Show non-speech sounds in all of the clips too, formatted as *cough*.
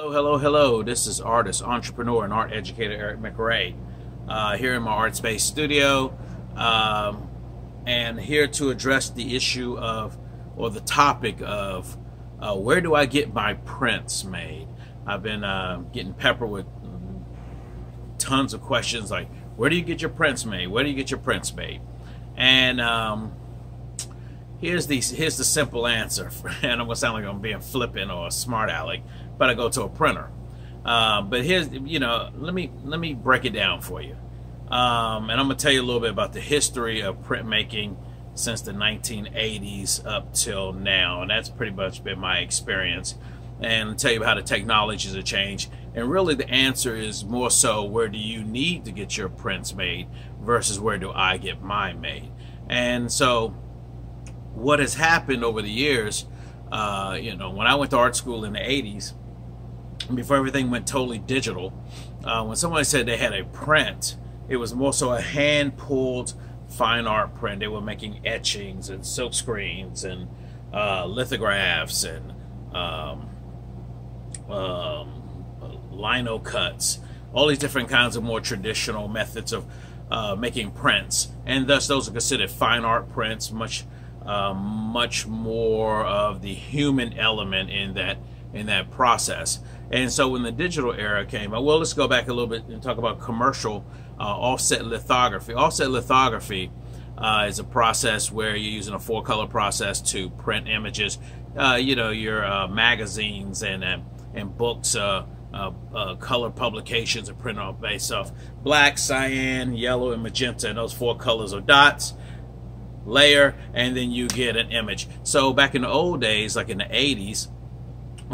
Hello, hello, hello. This is artist, entrepreneur, and art educator Eric McRay uh, here in my art space studio, um, and here to address the issue of, or the topic of, uh, where do I get my prints made? I've been uh, getting peppered with tons of questions like, where do you get your prints made? Where do you get your prints made? And um, here's the here's the simple answer. *laughs* And I'm gonna sound like I'm being flippant or a smart aleck but I go to a printer. Uh, but here's, you know, let me let me break it down for you. Um, and I'm gonna tell you a little bit about the history of printmaking since the 1980s up till now, and that's pretty much been my experience. And I'll tell you how the technologies have changed. And really, the answer is more so where do you need to get your prints made versus where do I get mine made. And so, what has happened over the years, uh, you know, when I went to art school in the 80s, before everything went totally digital, uh, when someone said they had a print, it was more so a hand pulled fine art print. They were making etchings and silk screens and uh, lithographs and um, um, lino cuts, all these different kinds of more traditional methods of uh, making prints, and thus those are considered fine art prints. Much, uh, much more of the human element in that in that process. And so when the digital era came, well, let's go back a little bit and talk about commercial uh, offset lithography. Offset lithography uh, is a process where you're using a four color process to print images. Uh, you know, your uh, magazines and uh, and books, uh, color publications are printed off based off black, cyan, yellow, and magenta. And those four colors are dots layer and then you get an image so back in the old days like in the 80s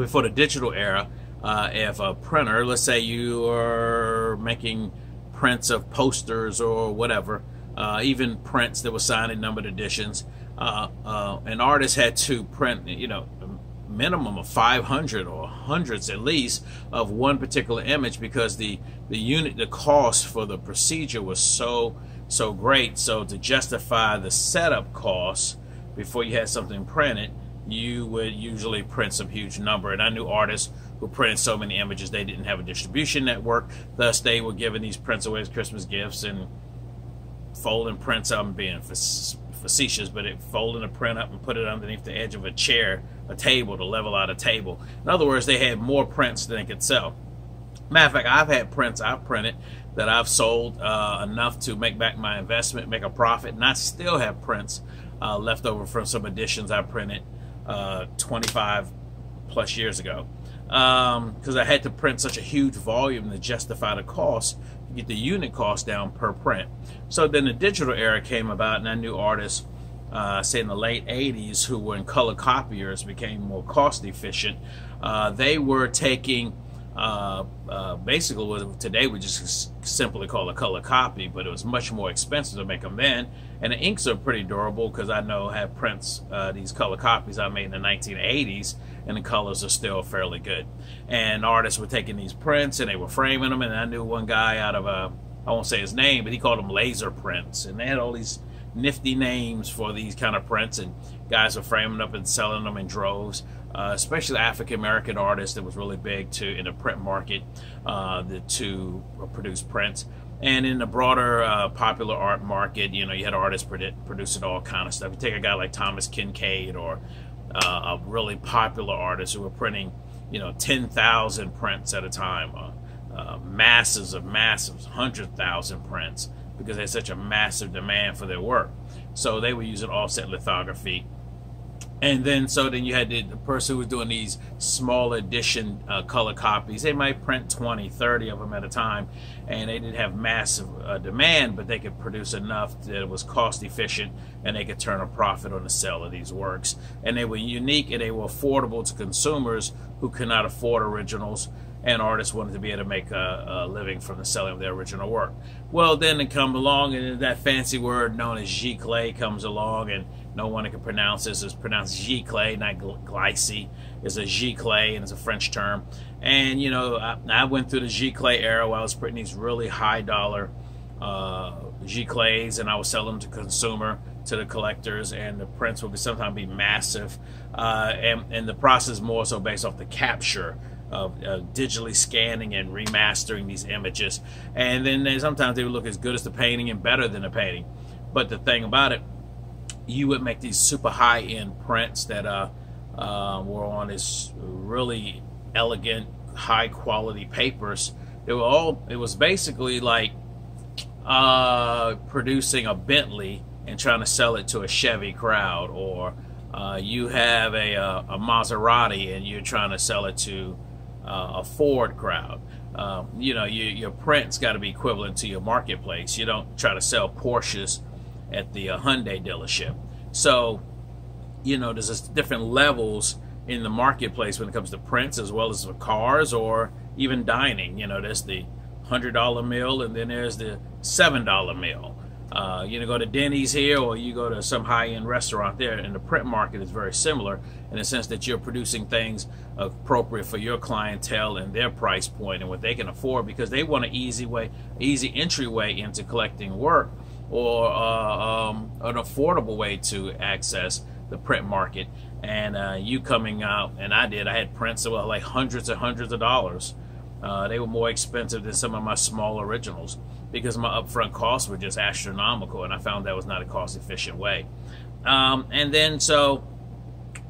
before the digital era, uh, if a printer, let's say you are making prints of posters or whatever, uh, even prints that were signed in numbered editions, uh, uh an artist had to print, you know, a minimum of 500 or hundreds at least of one particular image because the the unit, the cost for the procedure was so so great. So to justify the setup costs before you had something printed, you would usually print some huge number. And I knew artists who printed so many images they didn't have a distribution network. Thus, they were giving these prints away as Christmas gifts and folding prints up and being facetious, but it folding a print up and put it underneath the edge of a chair, a table to level out a table. In other words, they had more prints than they could sell. Matter of fact, I've had prints I've printed that I've sold uh, enough to make back my investment, make a profit, and I still have prints uh, left over from some editions I printed uh, 25 plus years ago because um, I had to print such a huge volume to justify the cost to get the unit cost down per print. So then the digital era came about, and I knew artists, uh, say in the late 80s, who were in color copiers, became more cost efficient. Uh, they were taking uh, uh, basically what today we just simply call a color copy, but it was much more expensive to make them then. And the inks are pretty durable because I know I have prints, uh, these color copies I made in the 1980s, and the colors are still fairly good. And artists were taking these prints and they were framing them, and I knew one guy out of a, I won't say his name, but he called them laser prints, and they had all these nifty names for these kind of prints, and guys were framing up and selling them in droves. Uh, especially African American artists, that was really big to in the print market uh, to produce prints. And in the broader uh, popular art market, you know, you had artists producing all kind of stuff. You take a guy like Thomas Kinkade or uh, a really popular artist who were printing, you know, 10,000 prints at a time, uh, uh, masses of masses, 100,000 prints because they had such a massive demand for their work. So they were using offset lithography. And then, so then you had the, the person who was doing these small edition uh, color copies. They might print 20, 30 of them at a time, and they didn't have massive uh, demand, but they could produce enough that it was cost efficient and they could turn a profit on the sale of these works. And they were unique and they were affordable to consumers who could not afford originals and artists wanted to be able to make a, a, living from the selling of their original work. Well, then it come along, and that fancy word known as giclée comes along, and no one can pronounce this. It's pronounced giclée, not glycée. It's a giclée, and it's a French term. And, you know, I, I went through the giclée era where I was printing these really high dollar uh, giclées, and I was sell them to consumer, to the collectors, and the prints would be sometimes be massive. Uh, and, and the process more so based off the capture of uh, digitally scanning and remastering these images. And then they, sometimes they would look as good as the painting and better than the painting. But the thing about it, you would make these super high-end prints that uh, uh, were on this really elegant, high-quality papers. They were all. It was basically like uh, producing a Bentley and trying to sell it to a Chevy crowd, or uh, you have a, a, a, Maserati and you're trying to sell it to uh, a Ford crowd. Um, you know, you, your print's got to be equivalent to your marketplace. You don't try to sell Porsches at the uh, Hyundai dealership. So, you know, there's different levels in the marketplace when it comes to prints as well as for cars or even dining. You know, there's the $100 meal and then there's the $7 meal. Uh, you know, go to Denny's here or you go to some high-end restaurant there, and the print market is very similar in the sense that you're producing things appropriate for your clientele and their price point and what they can afford because they want an easy way, easy entryway into collecting work or uh, um, an affordable way to access the print market. And uh, you coming out, and I did, I had prints that were like hundreds and hundreds of dollars. Uh, they were more expensive than some of my small originals because my upfront costs were just astronomical, and I found that was not a cost efficient way. Um, and then so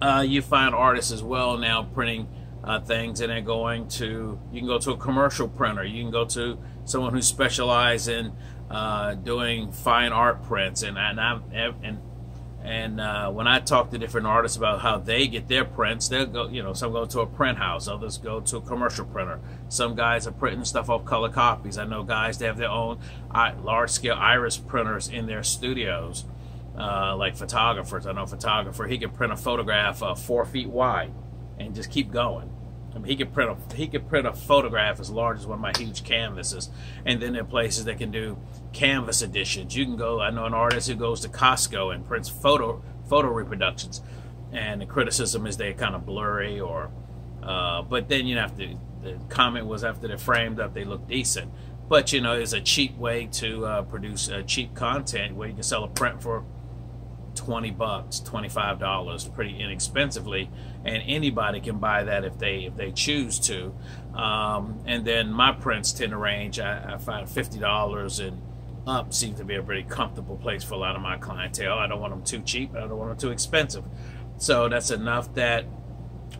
uh, you find artists as well now printing uh, things, and then going to you can go to a commercial printer, you can go to someone who specializes in uh, doing fine art prints, and and I'm and and uh, when I talk to different artists about how they get their prints, they'll go, you know, some go to a print house, others go to a commercial printer. Some guys are printing stuff off color copies. I know guys that have their own large scale iris printers in their studios, uh, like photographers. I know a photographer, he can print a photograph uh, four feet wide and just keep going. I mean, he could print a he could print a photograph as large as one of my huge canvases, and then there are places that can do canvas editions. You can go. I know an artist who goes to Costco and prints photo photo reproductions, and the criticism is they're kind of blurry or, uh, but then you have to. The comment was after they're framed up, they look decent. But you know, it's a cheap way to uh, produce uh, cheap content where you can sell a print for 20 bucks, $25 pretty inexpensively and anybody can buy that if they if they choose to. Um, and then my prints tend to range I, I find $50 and up seems to be a pretty comfortable place for a lot of my clientele. I don't want them too cheap, I don't want them too expensive. So that's enough that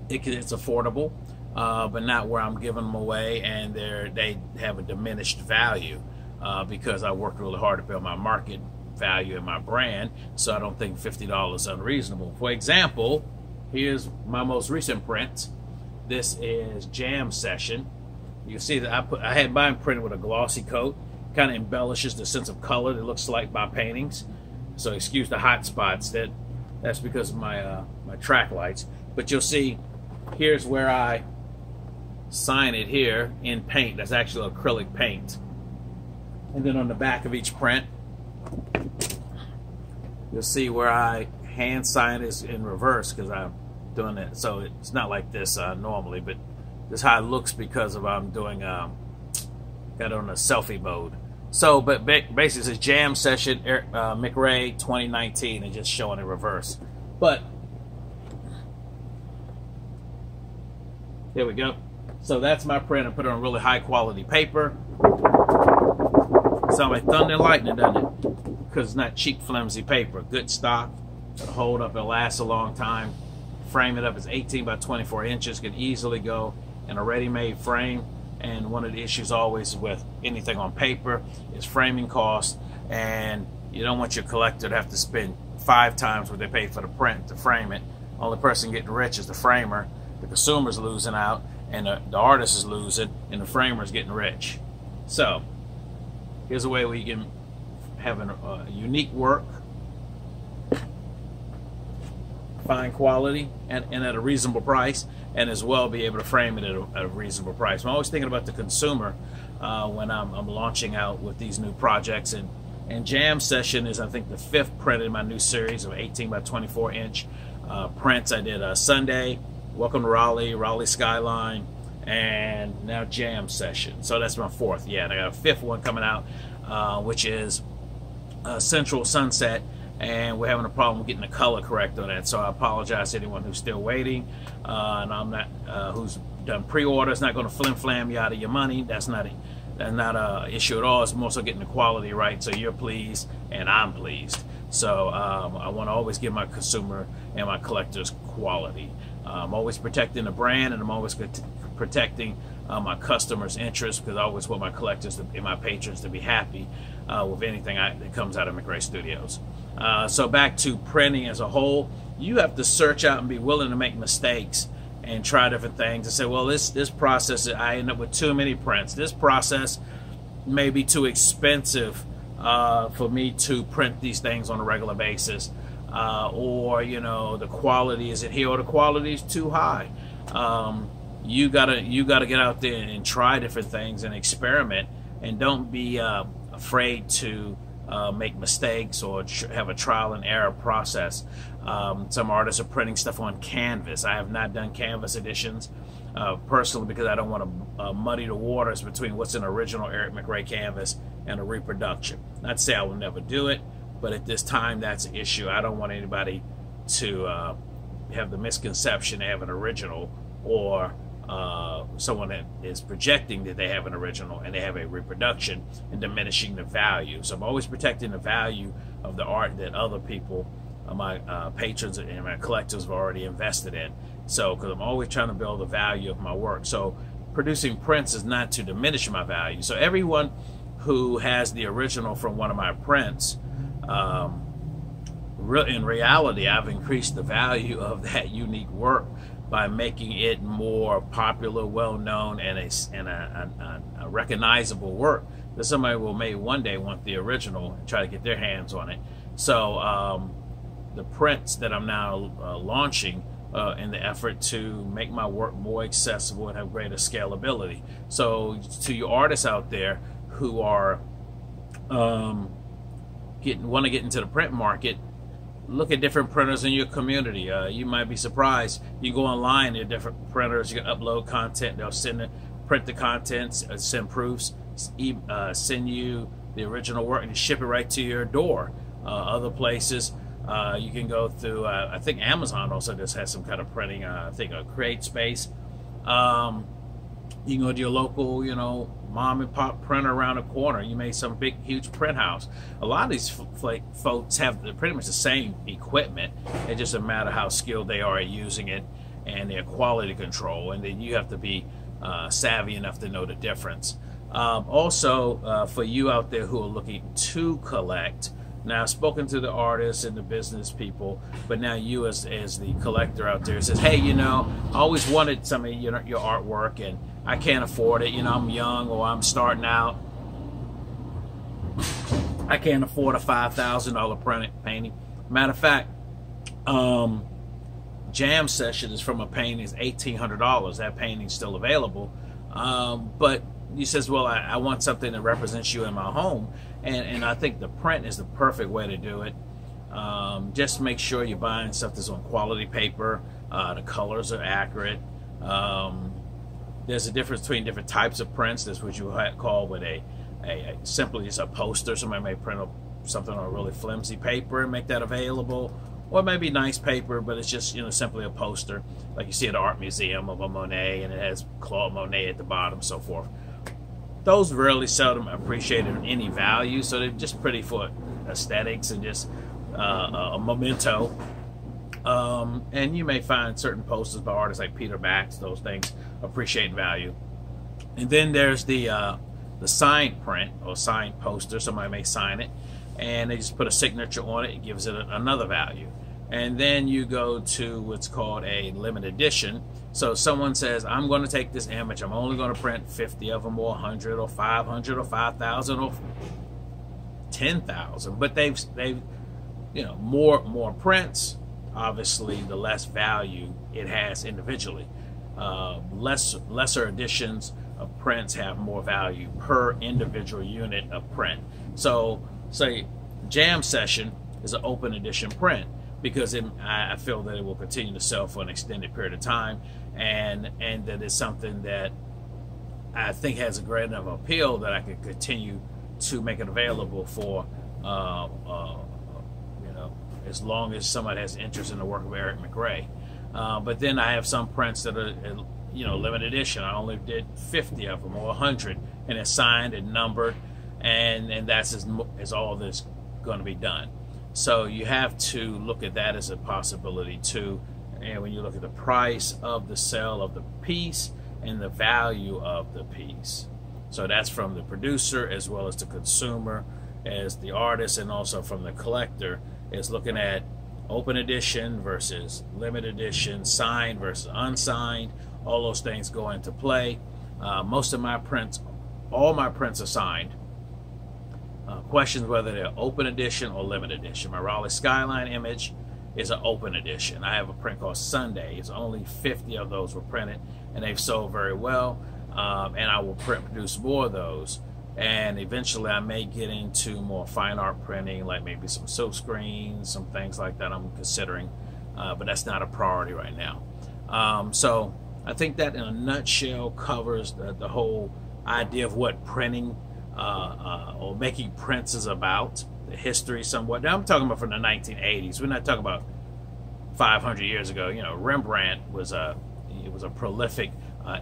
it can, it's affordable, uh, but not where I'm giving them away and they they have a diminished value uh, because I worked really hard to build my market value in my brand, so I don't think $50 is unreasonable. For example, here's my most recent print. This is Jam Session. You see that I put I had mine printed with a glossy coat, kind of embellishes the sense of color that looks like my paintings. So excuse the hot spots. That that's because of my uh, my track lights. But you'll see here's where I sign it here in paint. That's actually acrylic paint. And then on the back of each print, you'll see where I hand sign is in reverse because I'm doing it. So it's not like this uh, normally, but this is how it looks because of I'm doing um, got on a selfie mode. So, but basically, it's a jam session, uh, McRay 2019, and just showing in reverse. But there we go. So that's my print. I put it on really high quality paper. Sound like thunder and lightning, doesn't it? Because it's not cheap, flimsy paper. Good stock. It'll hold up. It'll last a long time. Frame it up. It's 18 by 24 inches. Can easily go in a ready-made frame. And one of the issues always with anything on paper is framing cost, And you don't want your collector to have to spend five times what they pay for the print to frame it. Only person getting rich is the framer. The consumer's losing out, and the, the artist is losing, and the framer's getting rich. So Here's a way we can have a uh, unique work, fine quality, and, and at a reasonable price, and as well be able to frame it at a, at a reasonable price. I'm always thinking about the consumer uh, when I'm, I'm, launching out with these new projects. And, and Jam Session is, I think, the fifth print in my new series of 18 by 24 inch uh, prints. I did a Sunday, Welcome to Raleigh, Raleigh Skyline, and now jam session. So that's my fourth. Yeah, and I got a fifth one coming out, uh, which is uh, Central Sunset, and we're having a problem getting the color correct on that. So I apologize to anyone who's still waiting, uh, and I'm not uh, who's done pre-order. It's not going to flim flam you out of your money. That's not a, that's not a issue at all. It's more so getting the quality right, so you're pleased and I'm pleased. So um, I want to always give my consumer and my collectors quality. I'm always protecting the brand, and I'm always protecting uh, my customers' interests because I always want my collectors to, and my patrons to be happy uh, with anything I, that comes out of McRay Studios. Uh, so back to printing as a whole, you have to search out and be willing to make mistakes and try different things and say, well, this this process I end up with too many prints. This process may be too expensive uh, for me to print these things on a regular basis. Uh, or you know the quality isn't here or the quality is too high um, you gotta you gotta get out there and try different things and experiment and don't be uh, afraid to uh, make mistakes or have a trial and error process. Um, some artists are printing stuff on canvas. I have not done canvas editions uh, personally because I don't want to uh, muddy the waters between what's an original Eric McRay canvas and a reproduction. Not to say I will never do it, but at this time that's an issue. I don't want anybody to uh, have the misconception they have an original or uh, someone that is projecting that they have an original and they have a reproduction and diminishing the value. So I'm always protecting the value of the art that other people, uh, my uh, patrons and my collectors have already invested in. So, because I'm always trying to build the value of my work. So, producing prints is not to diminish my value. So, everyone who has the original from one of my prints, um, in reality, I've increased the value of that unique work by making it more popular, well known, and a and a, a, a recognizable work that somebody will may one day want the original and try to get their hands on it. So um, the prints that I'm now uh, launching uh, in the effort to make my work more accessible and have greater scalability. So to you artists out there who are um, getting want to get into the print market, look at different printers in your community. Uh, you might be surprised. You go online, there are different printers. You can upload content. They'll send it, print the contents, uh, send proofs, uh, send you the original work, and ship it right to your door. Uh, other places, uh, you can go through. Uh, I think Amazon also just has some kind of printing. I think a CreateSpace. Um, you can go to your local, you know, mom and pop printer around the corner. You made some big, huge print house. A lot of these folks have pretty much the same equipment. Just a matter how skilled they are at using it and their quality control. And then you have to be uh, savvy enough to know the difference. Um, also, uh, for you out there who are looking to collect, now I've spoken to the artists and the business people, but now you as, as the collector out there says, hey, you know, I always wanted some of your, your artwork and I can't afford it. You know, I'm young or I'm starting out. I can't afford a five thousand dollar painting. Matter of fact, um, Jam Session is from a painting is eighteen hundred dollars. That painting's still available, um, but he says, "Well, I, I, want something that represents you in my home," and and I think the print is the perfect way to do it. Um, just make sure you're buying stuff that's on quality paper. Uh, the colors are accurate. Um, there's a difference between different types of prints. That's what you call with a, a, a simply just a poster. Somebody may print a, something on a really flimsy paper and make that available, or maybe nice paper, but it's just you know simply a poster, like you see at the art museum of a Monet, and it has Claude Monet at the bottom, so forth. Those rarely seldom appreciated any value, so they're just pretty for aesthetics and just uh, a memento um, and you may find certain posters by artists like Peter Max, those things appreciate value. And then there's the uh, the signed print or signed poster. Somebody may sign it, and they just put a signature on it. It gives it another value. And then you go to what's called a limited edition. So someone says, I'm going to take this image. I'm only going to print 50 of them, or 100, or 500, or 5,000, or 10,000. But they've they've you know more more prints obviously the less value it has individually. Uh, less lesser editions of prints have more value per individual unit of print. So, say Jam Session is an open edition print because it, I feel that it will continue to sell for an extended period of time, and and that it's something that I think has a great enough appeal that I could continue to make it available for uh, uh, as long as somebody has interest in the work of Eric McRay. Uh, but then I have some prints that are you know, limited edition. I only did 50 of them or 100, and it's signed and numbered, and and that's as, as all this going to be done. So you have to look at that as a possibility too. And when you look at the price of the sale of the piece and the value of the piece. So that's from the producer as well as the consumer, as the artist, and also from the collector, is looking at open edition versus limited edition, signed versus unsigned. All those things go into play. Uh, most of my prints, all my prints are signed. Uh, questions whether they're open edition or limited edition. My Raleigh Skyline image is an open edition. I have a print called Sunday. It's only 50 of those were printed, and they've sold very well. Um, and I will print produce more of those. And eventually, I may get into more fine art printing, like maybe some silk screens, some things like that. I'm considering, uh, but that's not a priority right now. Um, so I think that in a nutshell covers the, the whole idea of what printing uh, uh, or making prints is about, the history somewhat. Now I'm talking about from the 1980s. We're not talking about 500 years ago. You know, Rembrandt was a it was a prolific uh,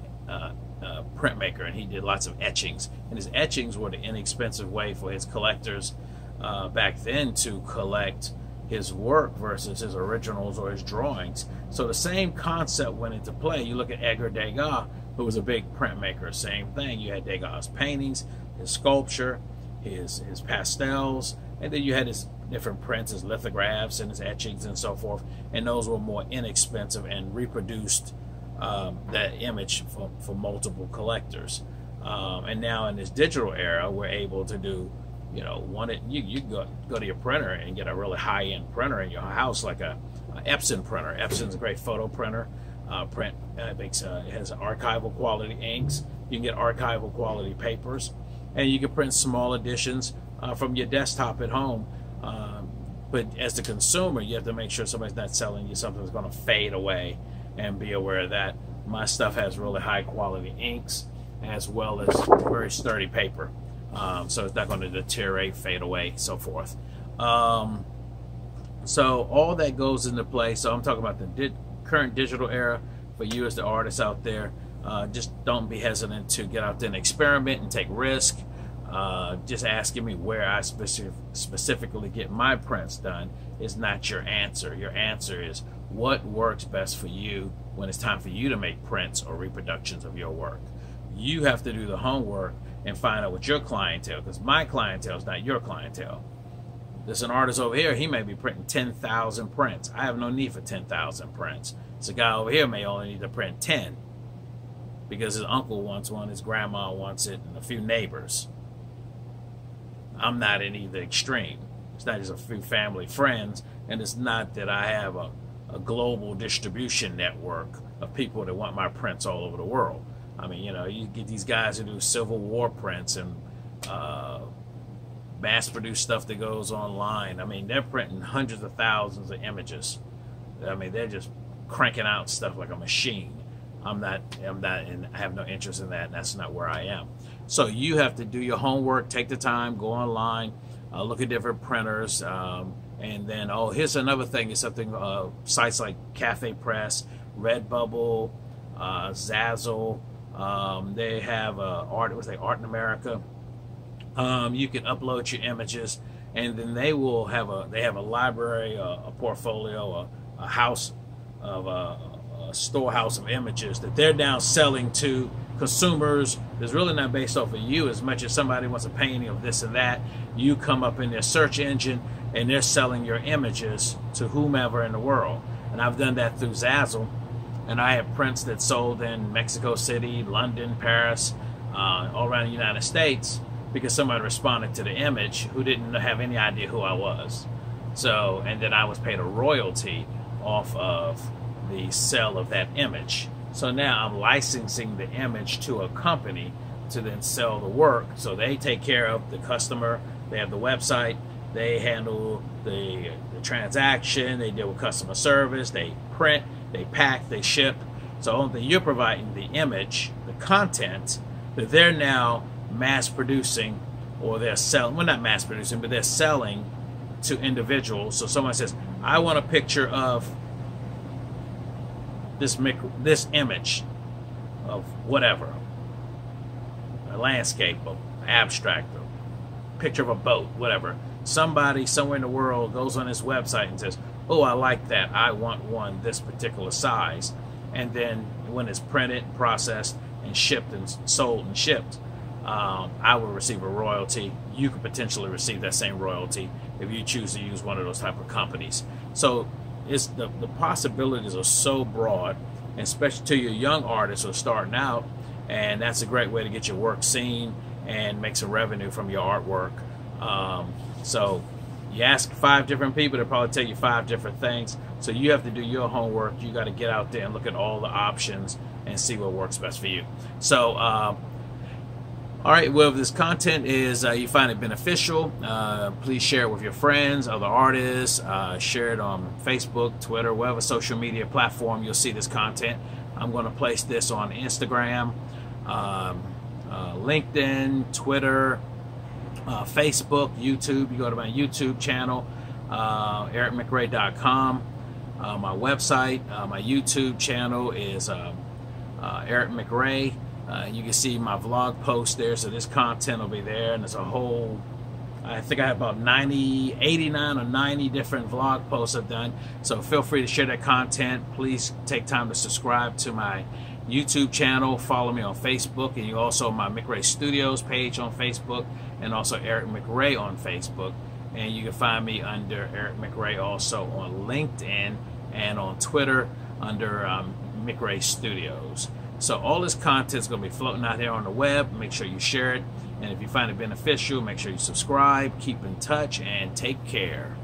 uh, printmaker, and he did lots of etchings. And his etchings were the inexpensive way for his collectors uh, back then to collect his work versus his originals or his drawings. So the same concept went into play. You look at Edgar Degas, who was a big printmaker. Same thing. You had Degas' paintings, his sculpture, his his pastels, and then you had his different prints, his lithographs, and his etchings and so forth. And those were more inexpensive and reproduced um, that image for, for multiple collectors. Um, and now in this digital era, we're able to do, you know, one you you go go to your printer and get a really high end printer in your house, like a, a Epson printer. Epson's a great photo printer. Uh, print uh, makes uh, it has archival quality inks. You can get archival quality papers, and you can print small editions uh, from your desktop at home. Um, but as the consumer, you have to make sure somebody's not selling you something that's going to fade away and be aware of that my stuff has really high quality inks as well as very sturdy paper. Um, so it's not going to deteriorate, fade away, so forth. Um, so all that goes into play. So I'm talking about the di current digital era for you as the artist out there. Uh, just don't be hesitant to get out there and experiment and take risk. Uh, just asking me where I specific, specifically get my prints done is not your answer. Your answer is what works best for you when it's time for you to make prints or reproductions of your work. You have to do the homework and find out what your clientele, because my clientele is not your clientele. There's an artist over here, he may be printing 10,000 prints. I have no need for 10,000 prints. So guy over here may only need to print 10 because his uncle wants one, his grandma wants it, and a few neighbors. I'm not in either extreme. It's not just a few family friends, and it's not that I have a a global distribution network of people that want my prints all over the world. I mean, you know, you get these guys who do Civil War prints and uh, mass produced stuff that goes online. I mean, they're printing hundreds of thousands of images. I mean, they're just cranking out stuff like a machine. I'm not, I'm not, and I have no interest in that, and that's not where I am. So you have to do your homework, take the time, go online, uh, look at different printers. Um, and then, oh, here's another thing. Is something uh, sites like Cafe Press, Redbubble, uh, Zazzle. Um, they have uh, art. Was they Art in America? Um, you can upload your images, and then they will have a. They have a library, a, a portfolio, a, a, house of a, a storehouse of images that they're now selling to consumers is really not based off of you as much as somebody wants a painting of this and that. You come up in their search engine and they're selling your images to whomever in the world. And I've done that through Zazzle. And I have prints that sold in Mexico City, London, Paris, uh, all around the United States because somebody responded to the image who didn't have any idea who I was. So, and then I was paid a royalty off of the sale of that image. So now I'm licensing the image to a company to then sell the work. So they take care of the customer, they have the website, they handle the, the transaction, they deal with customer service, they print, they pack, they ship. So only you're providing the image, the content that they're now mass producing or they're selling, well not mass producing, but they're selling to individuals. So someone says, I want a picture of this this image. of whatever, a landscape, a abstract, a picture of a boat, whatever. Somebody somewhere in the world goes on this website and says, "Oh, I like that. I want one this particular size," and then when it's printed, processed, and shipped and sold and shipped, um, I will receive a royalty. You could potentially receive that same royalty if you choose to use one of those type of companies. So it's the, the possibilities are so broad, and especially to your young artists who are starting out, and that's a great way to get your work seen and make some revenue from your artwork. Um, so you ask five different people, they'll probably tell you five different things. So you have to do your homework. You got to get out there and look at all the options and see what works best for you. So, uh, all right, well, if this content is uh, you find it beneficial, uh, please share it with your friends, other artists, uh, share it on Facebook, Twitter, whatever social media platform you'll see this content. I'm going to place this on Instagram, um, uh, LinkedIn, Twitter, uh, Facebook, YouTube. You go to my YouTube channel, uh, ericmcray.com. Uh, my website, uh, my YouTube channel is uh, uh, Eric McRay. Uh, you can see my vlog post there, so this content will be there, and there's a whole. I think I have about 90, 89 or 90 different vlog posts I've done. So feel free to share that content. Please take time to subscribe to my YouTube channel. Follow me on Facebook, and you also my McRay Studios page on Facebook, and also Eric McRay on Facebook. And you can find me under Eric McRay also on LinkedIn and on Twitter under um, McRay Studios. So all this content is going to be floating out there on the web. Make sure you share it. And if you find it beneficial, make sure you subscribe, keep in touch, and take care.